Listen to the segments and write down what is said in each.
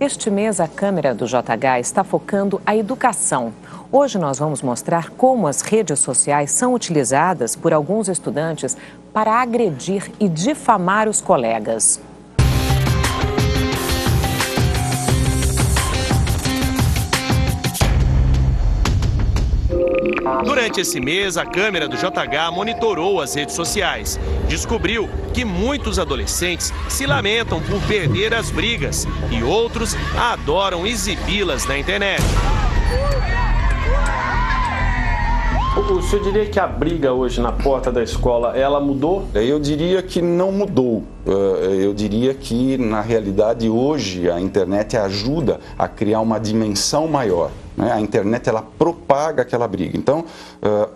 Este mês, a câmera do JH está focando a educação. Hoje nós vamos mostrar como as redes sociais são utilizadas por alguns estudantes para agredir e difamar os colegas. Durante esse mês, a câmera do JH monitorou as redes sociais. Descobriu que muitos adolescentes se lamentam por perder as brigas e outros adoram exibi-las na internet. O senhor diria que a briga hoje na porta da escola, ela mudou? Eu diria que não mudou. Eh, eu diria que, na realidade, hoje a internet ajuda a criar uma dimensão maior. Né? A internet ela propaga aquela briga. Então,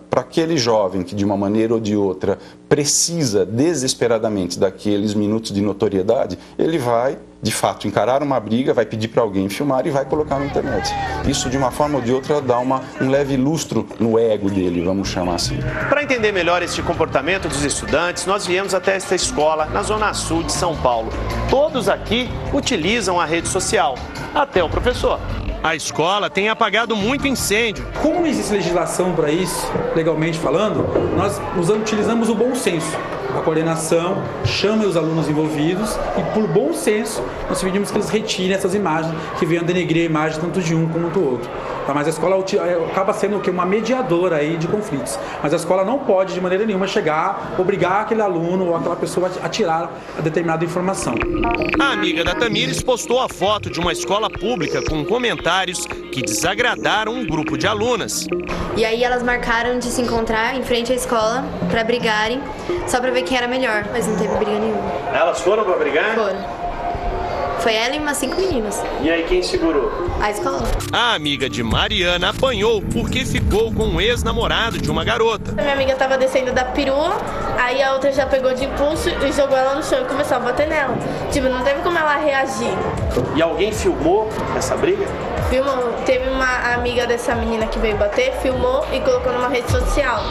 para aquele jovem que de uma maneira ou de outra precisa desesperadamente daqueles minutos de notoriedade, ele vai de fato encarar uma briga, vai pedir para alguém filmar e vai colocar na internet. Isso de uma forma ou de outra dá uma, um leve lustro no ego dele, vamos chamar assim. Para entender melhor este comportamento dos estudantes, nós viemos até esta escola na zona sul de São Paulo. Todos aqui utilizam a rede social, até o professor. A escola tem apagado muito incêndio. Como existe legislação para isso, legalmente falando, nós usamos, utilizamos o bom senso. A coordenação chama os alunos envolvidos e, por bom senso, nós pedimos que eles retirem essas imagens que venham denegrir a imagem tanto de um como do outro. Tá? Mas a escola é, acaba sendo o que? Uma mediadora aí de conflitos. Mas a escola não pode, de maneira nenhuma, chegar, obrigar aquele aluno ou aquela pessoa a tirar a determinada informação. A amiga da Tamires postou a foto de uma escola pública com comentários que desagradaram um grupo de alunas. E aí elas marcaram de se encontrar em frente à escola para brigarem, só para ver quem era melhor, mas não teve briga nenhuma. Elas foram para brigar? Foram. Foi ela e umas cinco meninas. E aí quem segurou? A escola. A amiga de Mariana apanhou porque ficou com um ex-namorado de uma garota. Minha amiga tava descendo da perua, aí a outra já pegou de impulso e jogou ela no chão e começou a bater nela. Tipo, não teve como ela reagir. E alguém filmou essa briga? Filmou. Teve uma amiga dessa menina que veio bater, filmou e colocou numa rede social.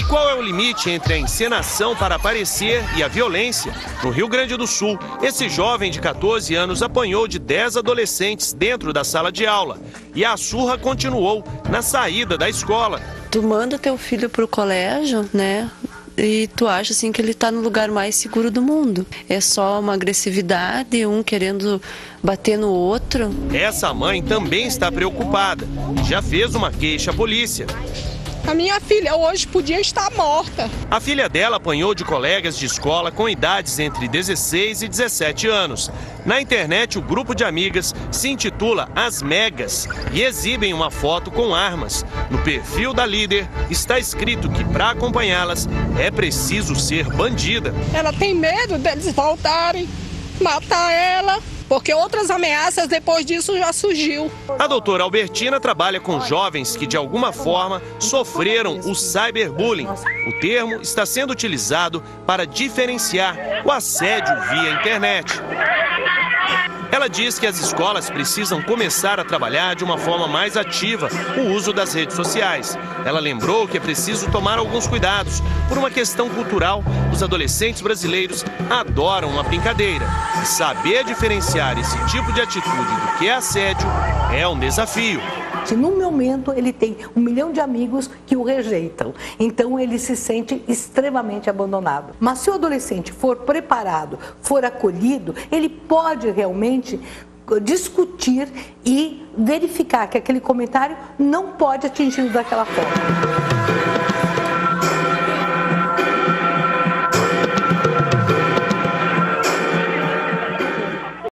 E qual é o limite entre a encenação para aparecer e a violência? No Rio Grande do Sul, esse jovem de 14 anos apanhou de 10 adolescentes dentro da sala de aula. E a surra continuou na saída da escola. Tu manda teu filho para o colégio, né? e tu acha assim que ele está no lugar mais seguro do mundo. É só uma agressividade, um querendo bater no outro. Essa mãe também está preocupada. Já fez uma queixa à polícia. A minha filha hoje podia estar morta. A filha dela apanhou de colegas de escola com idades entre 16 e 17 anos. Na internet, o grupo de amigas se intitula As Megas e exibem uma foto com armas. No perfil da líder está escrito que para acompanhá-las é preciso ser bandida. Ela tem medo deles voltarem, matar ela porque outras ameaças depois disso já surgiu. A doutora Albertina trabalha com jovens que de alguma forma sofreram o cyberbullying. O termo está sendo utilizado para diferenciar o assédio via internet. Ela diz que as escolas precisam começar a trabalhar de uma forma mais ativa o uso das redes sociais. Ela lembrou que é preciso tomar alguns cuidados. Por uma questão cultural, os adolescentes brasileiros adoram uma brincadeira. Saber diferenciar esse tipo de atitude do que é assédio é um desafio. Se no momento ele tem um milhão de amigos que o rejeitam, então ele se sente extremamente abandonado. Mas se o adolescente for preparado, for acolhido, ele pode realmente discutir e verificar que aquele comentário não pode atingi-lo daquela forma.